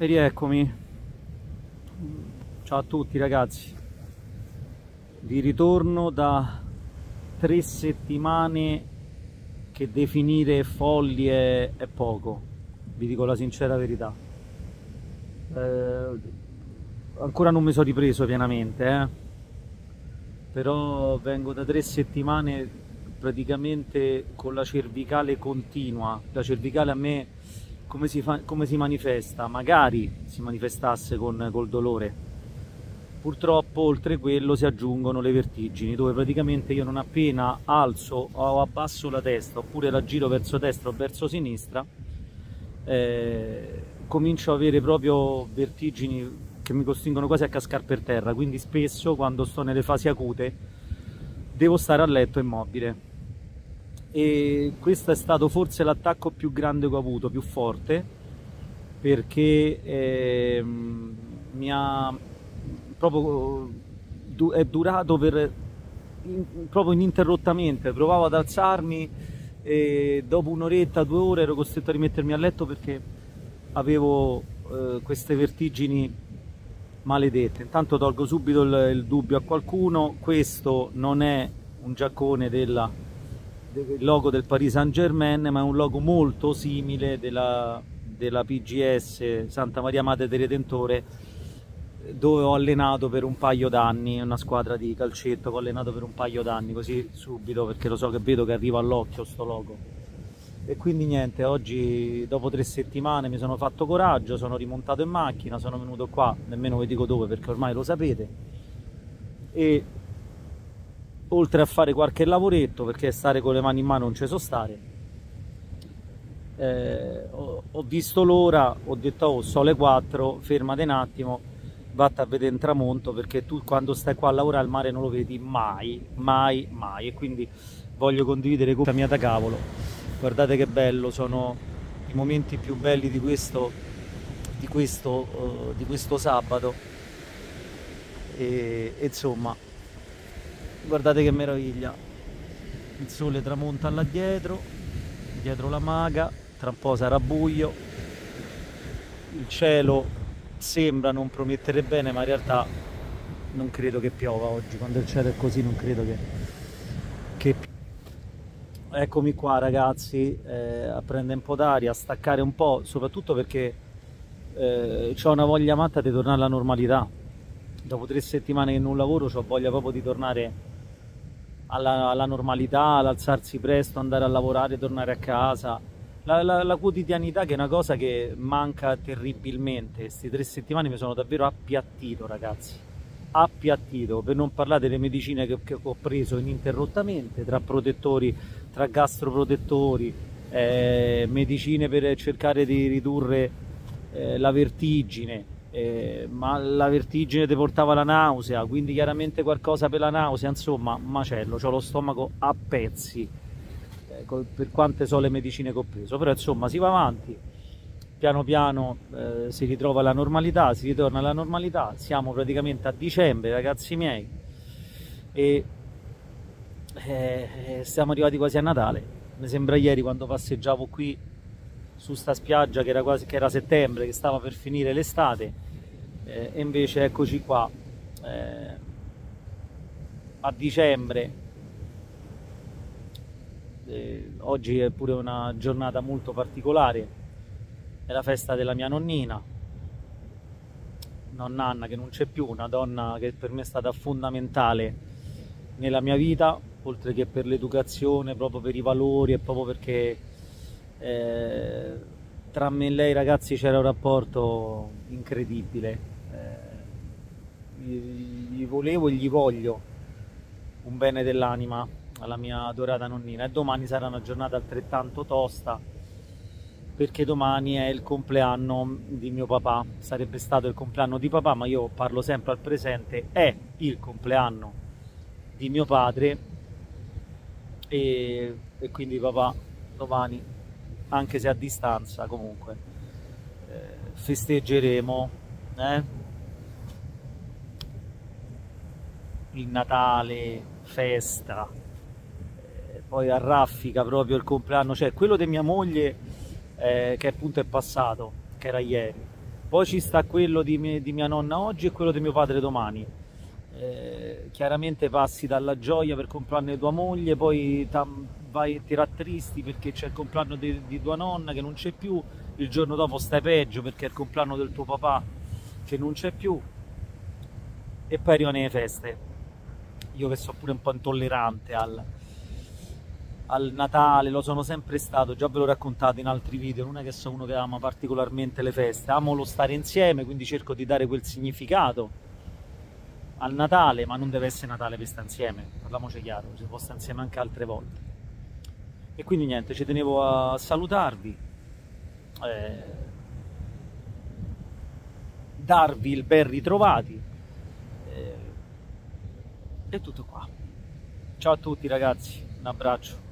E rieccomi. Ciao a tutti ragazzi. Di ritorno da tre settimane che definire folli è, è poco, vi dico la sincera verità. Eh, ancora non mi sono ripreso pienamente, eh? però vengo da tre settimane praticamente con la cervicale continua. La cervicale a me come si, fa, come si manifesta? Magari si manifestasse con, col dolore. Purtroppo oltre quello si aggiungono le vertigini, dove praticamente io non appena alzo o abbasso la testa, oppure la giro verso destra o verso sinistra, eh, comincio ad avere proprio vertigini che mi costringono quasi a cascare per terra, quindi spesso quando sto nelle fasi acute devo stare a letto immobile e questo è stato forse l'attacco più grande che ho avuto, più forte, perché eh, mi ha proprio è durato per in, proprio ininterrottamente, provavo ad alzarmi e dopo un'oretta, due ore ero costretto a rimettermi a letto perché avevo eh, queste vertigini maledette. Intanto tolgo subito il, il dubbio a qualcuno, questo non è un giaccone della il logo del Paris Saint Germain ma è un logo molto simile della, della PGS Santa Maria Madre del Redentore dove ho allenato per un paio d'anni una squadra di calcetto che ho allenato per un paio d'anni così subito perché lo so che vedo che arriva all'occhio sto logo. E quindi niente oggi dopo tre settimane mi sono fatto coraggio sono rimontato in macchina sono venuto qua nemmeno vi dico dove perché ormai lo sapete e oltre a fare qualche lavoretto perché stare con le mani in mano non ci so stare. Eh, ho, ho, visto l'ora ho detto oh so le 4 fermate un attimo vatta a vedere un tramonto perché tu quando stai qua a lavorare al mare non lo vedi mai mai mai. E quindi voglio condividere con la mia da cavolo. Guardate che bello sono i momenti più belli di questo di questo, uh, di questo sabato. E insomma guardate che meraviglia. Il sole tramonta là dietro dietro la maga tra un po' sarà buio. Il cielo sembra non promettere bene ma in realtà non credo che piova oggi. Quando il cielo è così non credo che, che... eccomi qua ragazzi eh, a prendere un po' d'aria a staccare un po' soprattutto perché eh, ho una voglia matta di tornare alla normalità. Dopo tre settimane che non lavoro ho voglia proprio di tornare alla, alla normalità, all'alzarsi presto, andare a lavorare, tornare a casa. La, la, la, quotidianità che è una cosa che manca terribilmente. Queste tre settimane mi sono davvero appiattito, ragazzi. Appiattito, per non parlare delle medicine che, che ho preso ininterrottamente, tra protettori, tra gastroprotettori, eh, medicine per cercare di ridurre eh, la vertigine eh, ma la vertigine ti portava la nausea, quindi chiaramente qualcosa per la nausea, insomma, macello, ho lo stomaco a pezzi eh, per quante sono le medicine che ho preso, però insomma si va avanti, piano piano eh, si ritrova la normalità, si ritorna alla normalità, siamo praticamente a dicembre ragazzi miei e eh, siamo arrivati quasi a Natale, mi sembra ieri quando passeggiavo qui su sta spiaggia che era quasi che era settembre, che stava per finire l'estate, eh, e invece eccoci qua eh, a dicembre. Eh, oggi è pure una giornata molto particolare, è la festa della mia nonnina, nonna Anna che non c'è più, una donna che per me è stata fondamentale nella mia vita, oltre che per l'educazione, proprio per i valori e proprio perché eh, tra me e lei ragazzi c'era un rapporto incredibile. Eh, gli volevo e gli voglio un bene dell'anima alla mia adorata nonnina. E domani sarà una giornata altrettanto tosta perché domani è il compleanno di mio papà. Sarebbe stato il compleanno di papà ma io parlo sempre al presente. È il compleanno di mio padre. E, e quindi papà domani anche se a distanza comunque eh, festeggeremo eh? il Natale, festa eh, poi a raffica proprio il compleanno cioè quello di mia moglie eh, che appunto è passato che era ieri poi ci sta quello di, mie, di mia nonna oggi e quello di mio padre domani. Eh, chiaramente passi dalla gioia per compleanno di tua moglie, poi vai e ti rattristi perché c'è il compleanno di, di, tua nonna che non c'è più, il giorno dopo stai peggio perché è il compleanno del tuo papà che non c'è più e poi arrivano le feste. Io che sono pure un po' intollerante al, al Natale, lo sono sempre stato, già ve l'ho raccontato in altri video, non è che sono uno che ama particolarmente le feste, amo lo stare insieme, quindi cerco di dare quel significato al Natale, ma non deve essere Natale per stare insieme, parliamoci chiaro, si può stare insieme anche altre volte. E quindi niente, ci tenevo a salutarvi, eh, darvi il ben ritrovati eh, e tutto qua. Ciao a tutti ragazzi, un abbraccio.